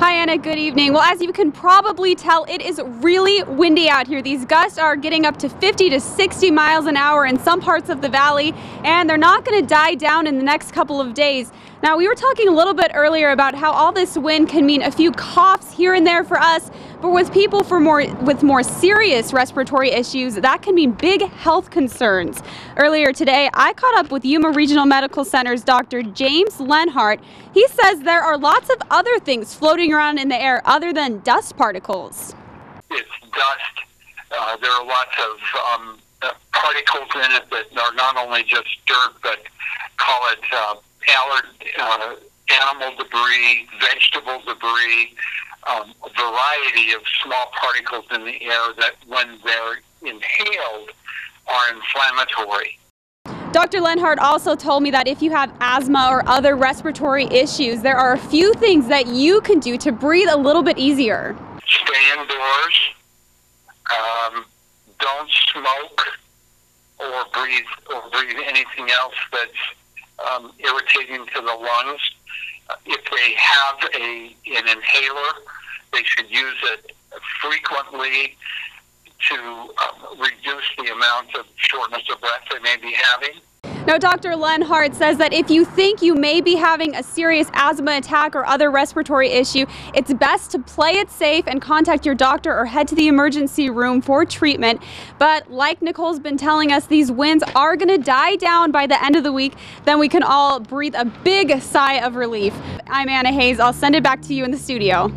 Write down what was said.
Hi, Anna. Good evening. Well, as you can probably tell, it is really windy out here. These gusts are getting up to 50 to 60 miles an hour in some parts of the valley, and they're not going to die down in the next couple of days. Now, we were talking a little bit earlier about how all this wind can mean a few coughs here and there for us, but with people for more with more serious respiratory issues, that can mean big health concerns. Earlier today, I caught up with Yuma Regional Medical Center's Dr. James Lenhart. He says there are lots of other things floating around in the air other than dust particles. It's dust. Uh, there are lots of um, uh, particles in it that are not only just dirt, but call it uh, uh, animal debris, vegetable debris, um, a variety of small particles in the air that, when they're inhaled, are inflammatory. Dr. Lenhart also told me that if you have asthma or other respiratory issues, there are a few things that you can do to breathe a little bit easier. Stay indoors. Um, don't smoke or breathe or breathe anything else that's um, irritating to the lungs. If they have a an inhaler, they should use it frequently to um, reduce the amount of shortness of breath they may be having. Now, Dr. Lenhart says that if you think you may be having a serious asthma attack or other respiratory issue, it's best to play it safe and contact your doctor or head to the emergency room for treatment. But like Nicole's been telling us, these winds are going to die down by the end of the week. Then we can all breathe a big sigh of relief. I'm Anna Hayes. I'll send it back to you in the studio.